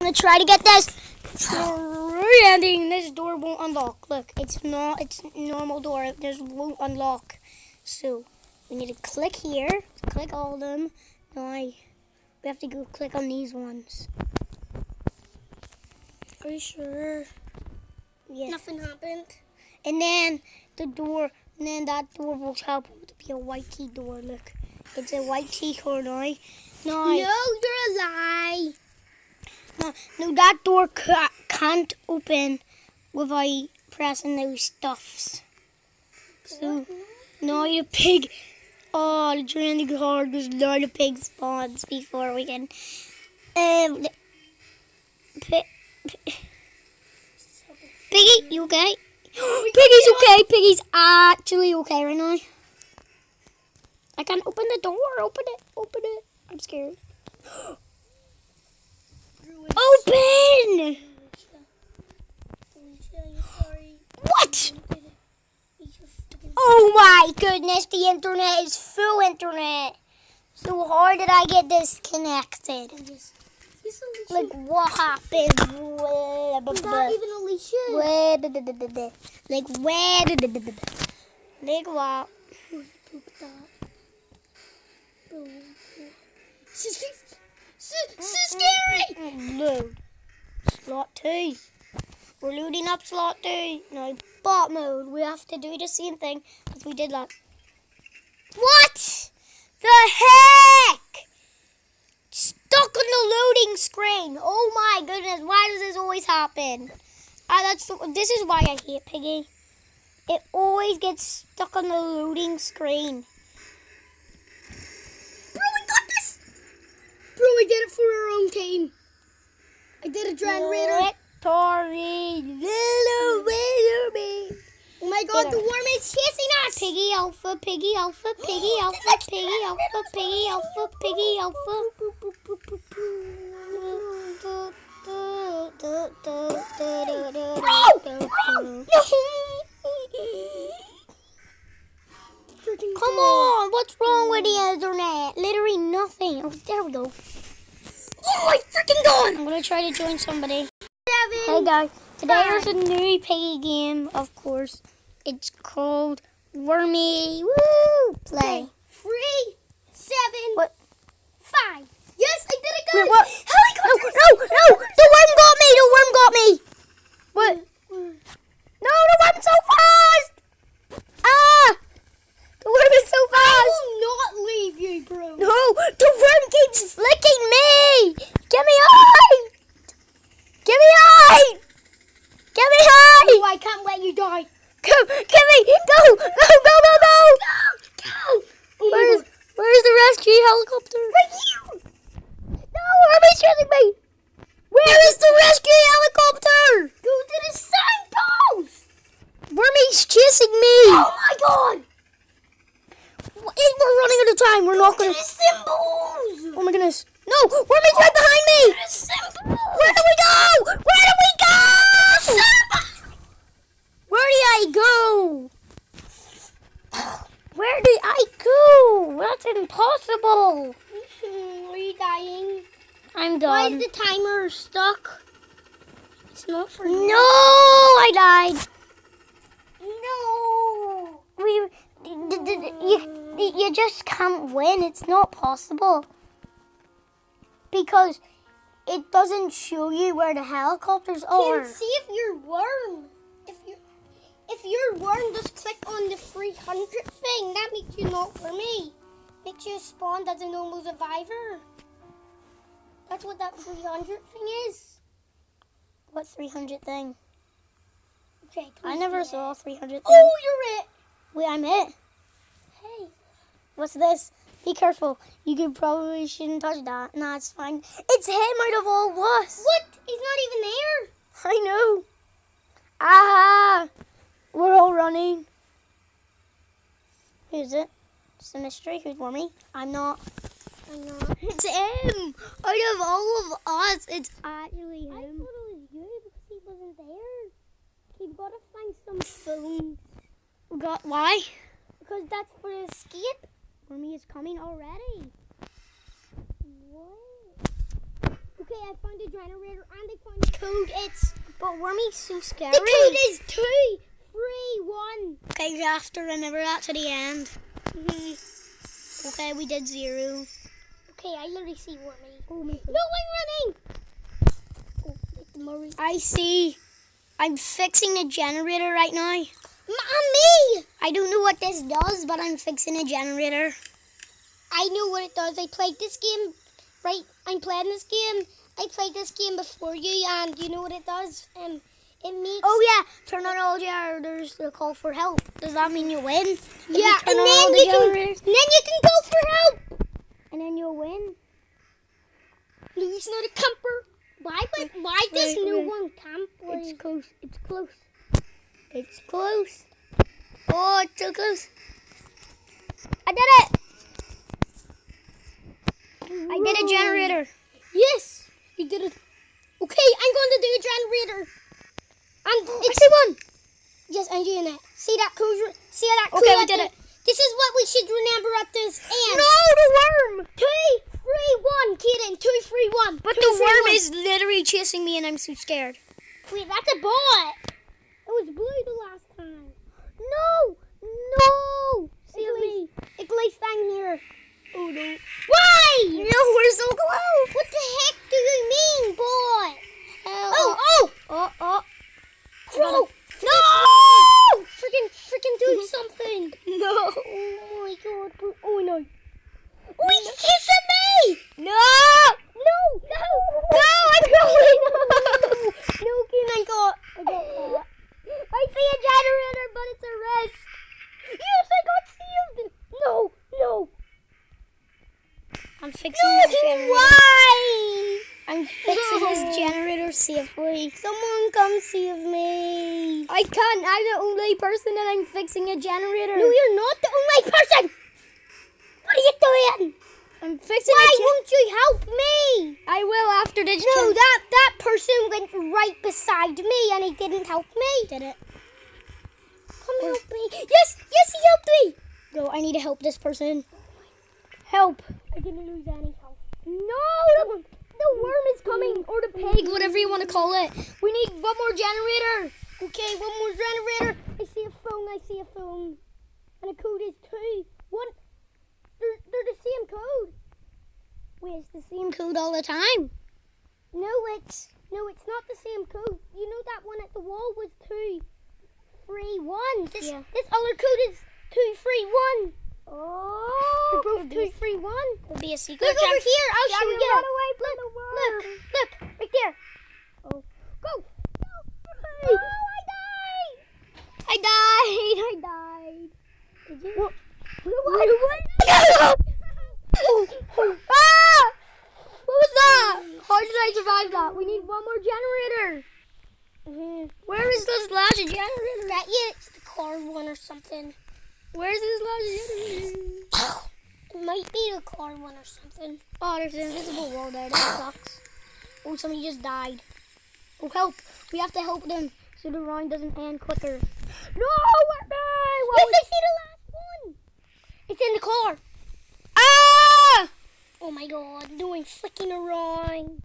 gonna try to get this. Ending. This door won't unlock. Look, it's not. It's normal door. This won't unlock. So we need to click here. Click all of them. Now we have to go click on these ones. Are you sure? Yeah. Nothing happened. And then the door. And then that door will help to be a white key door. Look, it's a white key core now. Now. No, you're a lie. No, no, that door ca- can't open without pressing those stuffs. So, no, the pig. Oh, the training hard because now the pig spawns before we can. Um, the, pi- pi- Piggy, you okay? Piggy's okay. Piggy's actually okay right now. I can't open the door. Open it. Open it. I'm scared. Open! What? Oh my goodness, the internet is full internet. So how did I get disconnected? Like what happened? Not even Alicia. Where did it- Like where Like what? So, scary. Load. Slot two. We're loading up slot two. Now bot mode. We have to do the same thing as we did last. What? The heck? Stuck on the loading screen. Oh my goodness! Why does this always happen? Ah, that's this is why I hate Piggy. It always gets stuck on the loading screen. Bro, we got this. Bro, I did it for our own team. I did a generator. Victory, little little me. Oh my god, the worm is chasing us. Piggy alpha, piggy alpha, piggy alpha, piggy alpha, piggy alpha, piggy alpha. Freaking Come on, what's wrong with the internet? Literally nothing. Oh, there we go. Oh my freaking god. I'm gonna try to join somebody. Seven. Hey guys, today there's a new piggy game, of course. It's called Wormy Woo Play. Three, seven, What? five. Yes, I did it, guys. Wait, what? No, Helicopter. no, no! The worm got me! The worm got me! What? No, the worm's so fast! Ah! The worm is so I fast! will not leave you, bro. No, the worm keeps flicking me! Get me out! Get me out! Get me Oh, out! I can't let you die. Go, get me! Go! Go, go, go, go! Go. Oh my Where's, god. where's the rescue helicopter? Right here. No, worm is chasing me! Where is the rescue helicopter? Go to the signpost. Wormy's chasing me! Oh my god. Hey, We're running out of time. We're not gonna. symbols. Oh my goodness! No, Wormy's right behind me. Where do we go? Where do we go? Where did I go? Where did I go? That's impossible. Are you dying? I'm Why is the timer stuck? It's not for No. I died. No. We, you, you just can't win. It's not possible. Because it doesn't show you where the helicopters are. Can't see if you're worm. If you if you're worm, just click on the 300 thing. That makes you not for me. Makes you spawn as a normal survivor. That's what that 300 thing is. What 300 thing? Okay. I never saw it. 300 thing. Oh, you're it. Wait, I'm it. What's this? Be careful. You could probably shouldn't touch that. Nah, it's fine. It's him out of all of us. What? He's not even there. I know. Aha! We're all running. Who's it? It's a mystery. Who's for me? I'm not. I'm not. It's him. Out of all of us, it's actually him. I thought it was you because he wasn't there. You've got to find some phone Got why? because that's for the escape. For me, it's coming already. What? Okay, I found a generator and I found a code. It's But Wormy's so scary. the code is two, three, one. Okay, you have to remember that to the end. Mhm. Okay, we did zero. Okay, I literally see Wormy. Oh, me No, I'm running. Oh. I see. I'm fixing the generator right now. Mommy! I don't know what this does, but I'm fixing a generator. I know what it does. I played this game, right? I'm playing this game. I played this game before you, and you know what it does? Um, it makes. Oh yeah, turn on all the generators to call for help. Does that mean you win? If you yeah, turn and then the you can, and then you can go for help. and then you'll win. Please not a camper. Why? But why does no one camp? It's close. It's close. It's close. Oh, it's so close. I did it. I did a generator. Yes, you did it. Okay, I'm going to do a generator. And oh, I it's see one. yes, I'm doing it. See that code? See that code? Okay, we did it. This is what we should remember at this end. No, the worm. Two, three, one, Kaden. Two, three, one. But Two, the worm one. is literally chasing me, and I'm so scared. Wait, that's a bot. Was blue the last time. No, no. Me. It glazed down here. Oh no. Why? No, we're so close. What the heck do you mean, boy? Oh, Oh, oh, oh, oh. crow. No! Freaking, freaking do something. No. Oh, oh my god. bro- Oh no. Oh, he's kissing me! No. No, no, No, I'm going. no, Ken, I got, I got caught. I see a generator, but it's a rest. Yes, I got sealed. No, no. I'm fixing No, this generator. why? I'm fixing this generator Someone come save me. I can't. I'm the only person and I'm fixing a generator. No, you're not the only person. What are you doing? I'm fixing Why won't you help me? I will after this. No, that that person went right beside me and he didn't help me. did it. Come help me. Yes, yes, he helped me. No, I need to help this person. Help. I didn't lose any health. No, the, the worm is coming, or the pig, whatever you want to call it. We need one more generator. Okay, one more generator. I see a phone. I see a phone. And the code is two. One. They're, they're the same code. Wait, it's the same code all the time. No, it's no, it's not the same code. You know that one at the wall was two, three, one. This Yeah. this other code is two, three, one. Oh, They're both two, three, one. It'll be a secret. Look over here. I'll Yeah, show you. got away from look, the look, look, right there. Go. No, I died. I died. I died. Did you? What? What? ah! What was that? How did I survive that? We need one more generator. Where is this last generator? That yeah, it's the car one or something. Where's this last generator? It might be the car one or something. Oh, there's an invisible wall there. That sucks. Oh, somebody just died. Oh, help. We have to help them so the round doesn't end quicker. No, we're dying. Yes, I see the last one. It's in the car. Ah! Oh my god, I'm doing flicking around.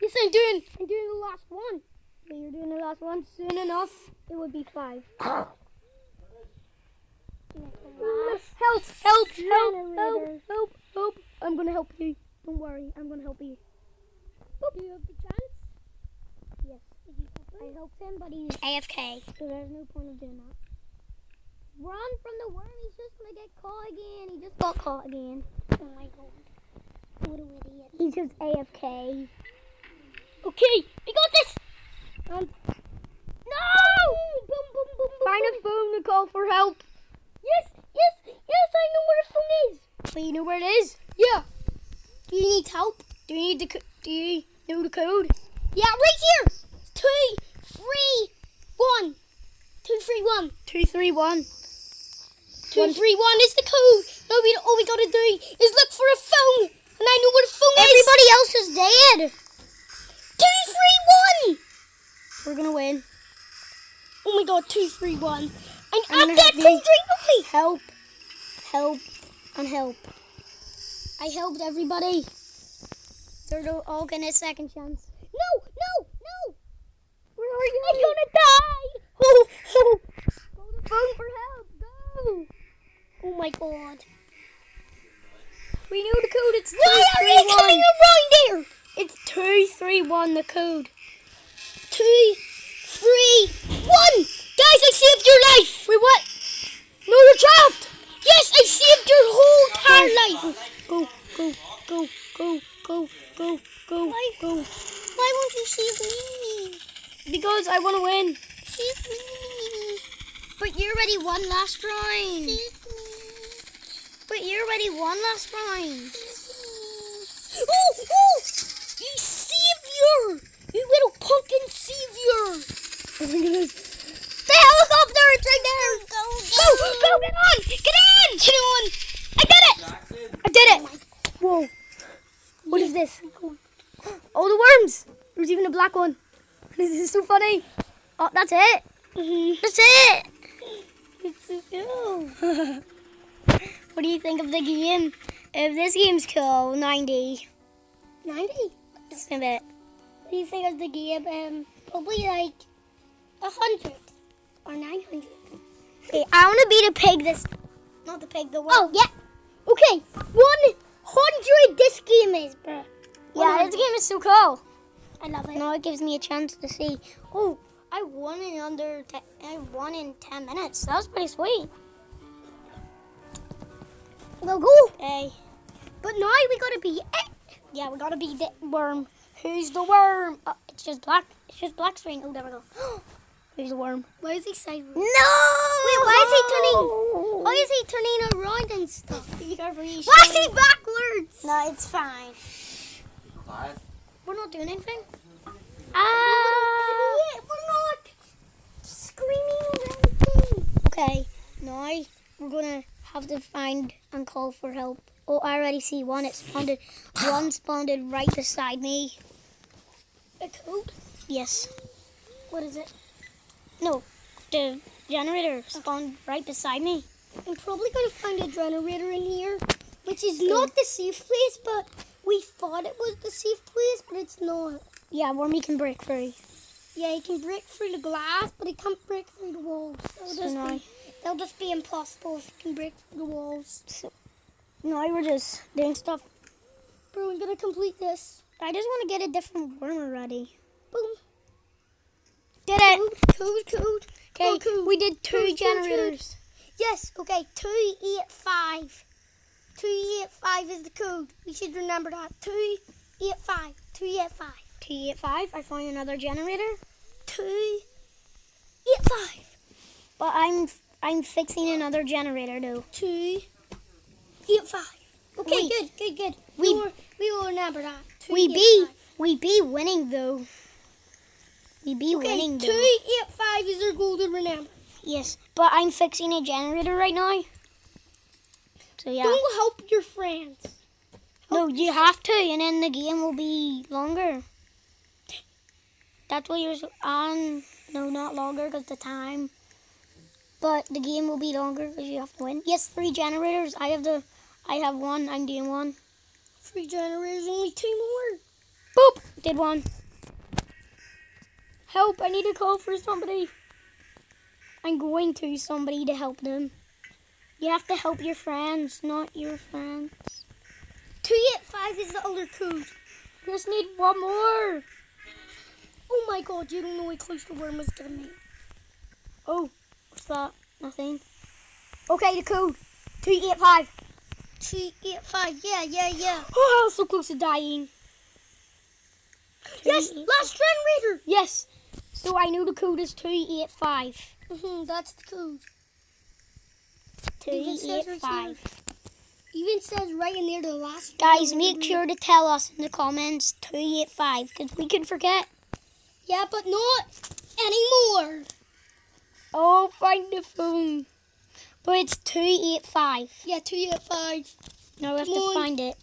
Yes, I'm doing. I'm doing the last one. Okay, you're doing the last one. Soon enough, it would be five. Help! Help! Help! Help! Generator. Help! Help! I'm gonna help you. Don't worry, I'm gonna help you. Do you have the chance? Yes. Did you help him? I helped him, but he's AFK, so there's no point of doing that. Run from the worm, he's just gonna get caught again. He just got caught again. Oh my god. What an idiot. He's just AFK. Okay, we got this. Um, No! Boom, boom, boom, boom. find a phone to call for help. Yes, yes, yes, I know where the phone is. So you know where it is? Yeah. Do you need help? Do you need the Do you know the code? Yeah, right here. Two, three, one. Two, three, one. Two three one. Two, One- three, one is the code. No, we, all we gotta do is look for a phone. And I know where the phone is. Everybody else is dead. Two, three, one. We're gonna win. Oh my god, two, three, one. And I'm dead, help two, three, nine. Help, help, and help. I helped everybody. They're all gonna second chance. No, no, no. Where are you? I'm gonna die. Oh, oh. Phone for help. Go. Oh my god. We know the code. It's Why are two, you three, coming one. around here? It's two three one. The code. Two, three, one. Guys, I saved your life. Wait, what? No, you're trapped. Yes, I saved your whole entire life. Go, go, go, go, go, go, go, Why? go. Why won't you save me? Because I want to win. But you already won last round. But you already won last round. Oh, oh! You savior! You little pumpkin savior! Oh my goodness. The helicopter! It's right there! Go, go, go, get on! Get on! Get on! I did it! Jackson. I did it. Whoa. What is this? Oh, the worms. There's even a black one. This is so funny. Oh, that's it. That's it. It's so cool. what do you think of the game? If this game's cool, 90. 90? Just a bit. What do you think of the game? Um, probably like a hundred or nine hundred. Okay, I want to be the pig this. Not the pig, the worm. Oh yeah. Okay, one hundred. This game is, bruh. yeah, this game is so cool. I love it. Now it gives me a chance to see. Oh, I won in under. Te- I won in 10 minutes. That was pretty sweet. Well, go. Hey. But now we gotta be it. Yeah, we gotta be the worm. Who's the worm? Oh, it's just black. It's just black screen. Oh, there we go. Who's the worm? Why is he sideways? No! Wait, why is he turning? Why is he turning around and stuff? Really Why is he backwards? No, it's fine. Quiet. We're not doing anything. Ah! We're not screaming or anything. Okay, now we're gonna have to find and call for help. Oh, I already see one. It spawned. one spawned right beside me. A code? Yes. What is it? No, the generator spawned right beside me. I'm probably gonna find a generator in here, which is not the safe place, but we thought it was the safe place, but it's not. Yeah, Wormy can break free. Yeah, he can break through the glass, but he can't break through the walls. That'll So just now, be, that'll just be impossible if he can break through the walls. so, now we're just doing stuff. Bro, I'm gonna complete this. I just want to get a different worm already. Boom. Did it? Code, code. Okay, we did two Code, code, code. generators. Yes, okay, 285. 285 is the code. We should remember that. 285. 285. T eight five. I found another generator, 285. but I'm I'm fixing another generator though. 285. Okay, We- good, good, good. we- We, will, we will remember that. We be 285. we be winning though. We be Okay, winning though. 285 is our golden remember. Yes, but I'm fixing a generator right now. So yeah. Don't help your friends. No, you have to, and then the game will be longer. That's what you're on. No, not longer because the time. But the game will be longer because you have to win. Yes, three generators. I have the. I have one. I'm doing one. Three generators, only two more. Boop! Did one. Help! I need to call for somebody. I'm going to somebody to help them. You have to help your friends, not your friends. 285 is the other code. Just need one more. Oh my god, you don't know how close the worm is getting me. Oh, what's that? Nothing. Okay, the code. 285. 285, yeah, yeah, yeah. Oh, I was so close to dying. Yes, 285. last generator. Yes. So I know the code is 285. hmm that's the code. Even says right 285. Even says right in there the last. Guys, make sure to tell us in the comments 285 because we could forget. Yeah, but not anymore. Oh, find the phone. But it's 285. Yeah, 285. Now we have to find it.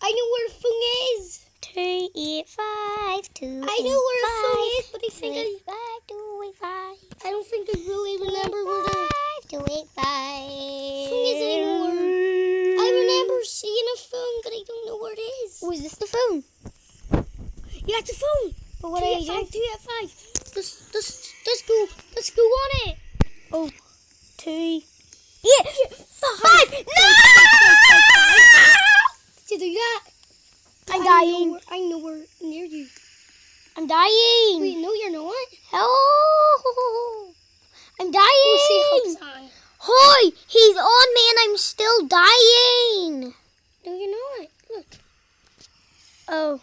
I know where the phone is. 285, 285. I know where the phone is, but I think I, 285, 285. I don't think I really remember where the. 285. Phone is anymore. I remember seeing a phone, but I don't know where it is. Oh, is this the phone? You got the phone. But what two do at I do? five, two at five. Let's, let's, let's go. Let's go on it. Oh, two. Yeah. Five. No! Did you do that? I'm dying. I know we're near you. I'm dying. Wait, no, you're not. Help! I'm We'll see dying. time. Hoy, he's on me and I'm still dying. No, you're not. Look. Oh.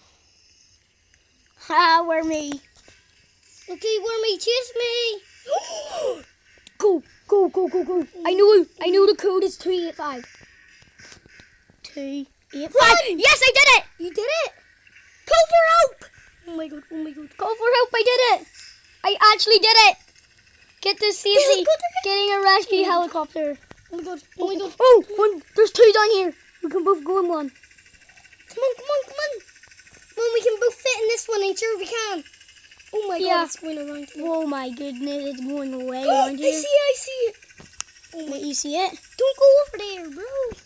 Ah, where me? Okay, Wormy, chase me. Go, go, go, go, go. I know, I know the code is 385. 285. Yes, I did it! You did it. Call for help! Oh my god, oh my god. Call for help, I did it! I actually did it! Get to safety. Helicopter. Getting a rescue helicopter. Oh my god, oh my god. Oh, one, there's two down here. We can both go in one. Come on, come on, come on. Come we can both fit in this one. I'm sure we can. Oh my Yeah. god, it's going around. here. Oh my goodness, it's going away Oh, around I here. see it, I see it. Oh my, Wait, you see it? don't go over there, bro.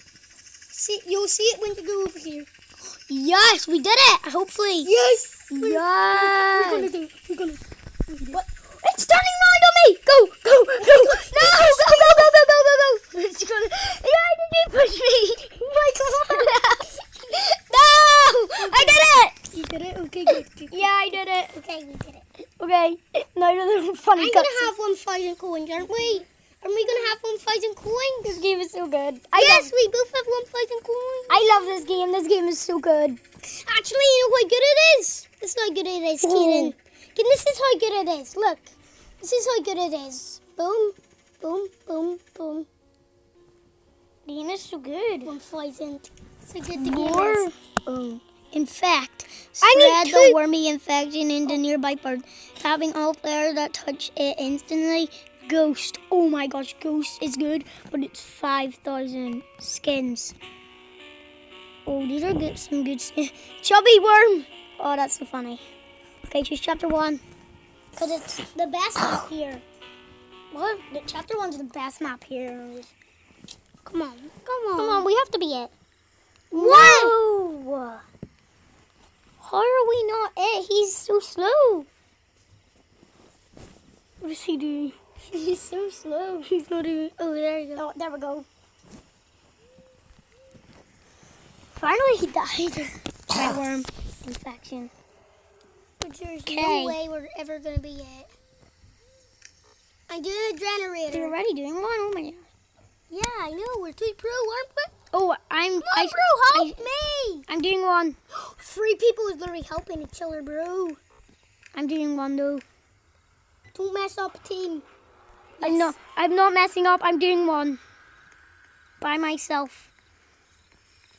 See, you'll see it when you go over here. Yes, we did it. Hopefully. Yes. We're, we're gonna Yes. do. We're gonna. What? It's turning around on me. Go, go, go. No, go, go, go, go, go, go, go. It's gonna. Yeah, did you push me? Oh my god. no, I did it. You did it. Okay, good. good. Yeah, I did it. Okay, we did it. Okay. Now to the funny I'm cuts. gonna have one thousand coins, aren't we? Are we gonna have one thousand coins? This game is so good. I yes, love, we both have one thousand coins. I love this game. This game is so good. Actually, you know how good it is? This is how good it is, Oh. Keaton. Keaton, this is how good it is. Look. This is how good it is. Boom, boom, boom, boom. Is so good. One thousand. So good the game More. is. Um, in fact, I spread need the wormy infection into nearby bird. Having all players that touch it instantly. Ghost. Oh my gosh, Ghost is good, but it's 5,000 skins. Oh, these are good, some good skins. Chubby worm. Oh, that's so funny. Okay, choose chapter one. Because it's the best up here. What? The chapter one's the best map here. Come on. Come on. Come on, we have to be it. What? No. How are we not it? He's so slow. What is he doing? He's so slow. He's not even. Oh, there you go. Oh, there we go. Finally, he died. Threadworm infection. But there's Okay. no way we're ever going to be it. I'm doing a generator. You're already doing one. Oh my god. Yeah, I know. We're too pro, aren't we? Oh, I'm. Come I, on, bro, help I- me. I'm doing one. Three people is literally helping each other, bro. I'm doing one though. Don't mess up, team. I'm not. I'm not messing up. I'm doing one. By myself.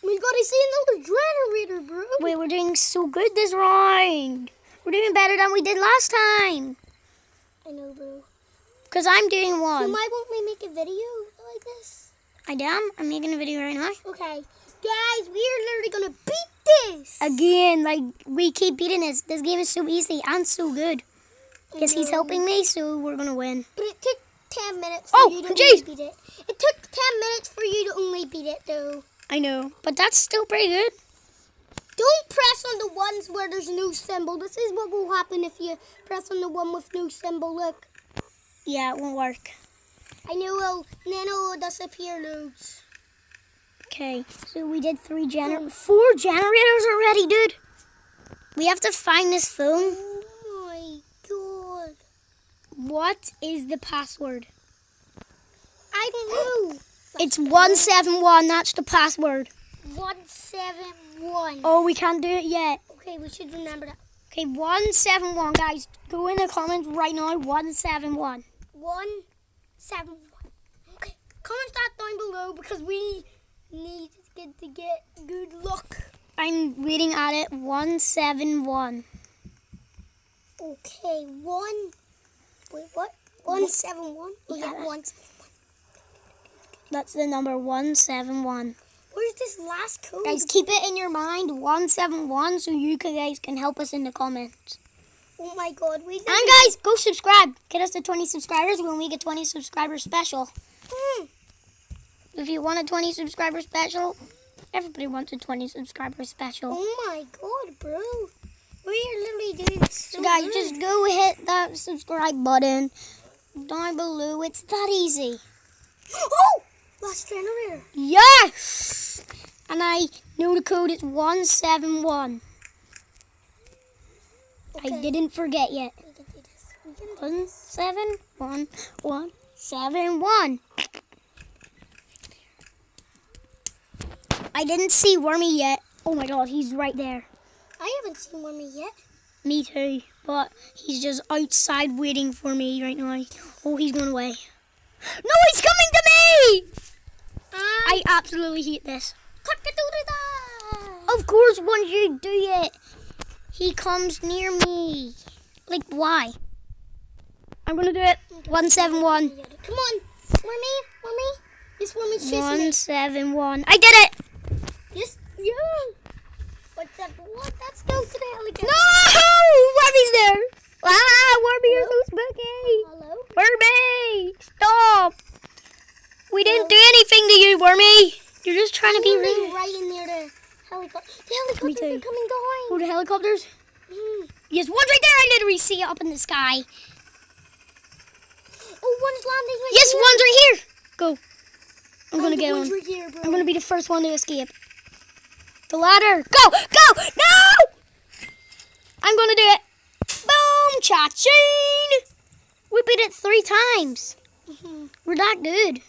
We gotta see another generator, bro. Wait, we're doing so good this round. We're doing better than we did last time. I know, bro. Because I'm doing So one. why won't we make a video like this? I am. I'm making a video right now. Okay, guys, we are literally gonna beat this. Again, like, we keep beating this. This game is so easy and so good. Because he's helping me, so we're going to win. But it took 10 minutes for Oh, you to only beat it. It took 10 minutes for you to only beat it, though. I know. But that's still pretty good. Don't press on the ones where there's no symbol. This is what will happen if you press on the one with no symbol. Look, Yeah, it won't work. I know it'll, then it'll disappear loads. Okay, so we did three gener- four generators already, dude. We have to find this phone. Oh my god. What is the password? I don't know. It's 171. That's the password. 171. Oh, we can't do it yet. Okay, we should remember that. Okay, 171, guys. Go in the comments right now. 171. 171. Okay, comment that down below because we need to get, to get good luck. I'm reading at it. 171. Okay, one. Wait, what? 171? Oh, Yeah, yeah, that's- one. That's the number 171. Where's this last code? Guys, keep it in your mind. 171 so you guys can help us in the comments. Oh my god, we And guys, go subscribe. Get us to 20 subscribers when we get 20 subscribers special. Hmm. If you want a 20 subscriber special, everybody wants a 20 subscriber special. Oh my god, bro. We are literally doing so So guys, good. just go hit that subscribe button down below. It's that easy. Oh! Last generator. Yes! And I know the code is 171. I didn't forget yet. We can do this. We can do One seven one one seven one. I didn't see Wormy yet. Oh my god, he's right there. I haven't seen Wormy yet. Me too. But he's just outside waiting for me right now. Oh, he's going away. No, he's coming to me! Um, I absolutely hate this. Of course, once you do it, he comes near me. Like, why? I'm gonna do it. 171. Come on, Wormy, Wormy. This Wormy's chasing me. 171. I did it! Yes, yeah. What's that? What? Let's go to the helicopter. No! Wormy's there! Ah, Wormy, you're so spooky! Hello. Wormy! Stop! We didn't do anything to you, Wormy! You're just trying to be rude. right in the helicopter. The helicopters are coming down. Oh, the helicopters? Mm. Yes, one's right there. I literally see it up in the sky. Oh, one's landing right Yes, here. one's right here. Go. I'm Oh, gonna the get one's right here, bro. I'm gonna be the first one to escape. The ladder. Go! Go! No! I'm gonna do it. Boom! Cha-ching! We beat it three times. Mhm. We're that good.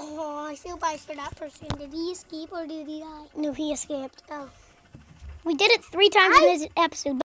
Oh, I feel bad for that person. Did he escape or did he die? No, he escaped. Oh. We did it three times in this episode.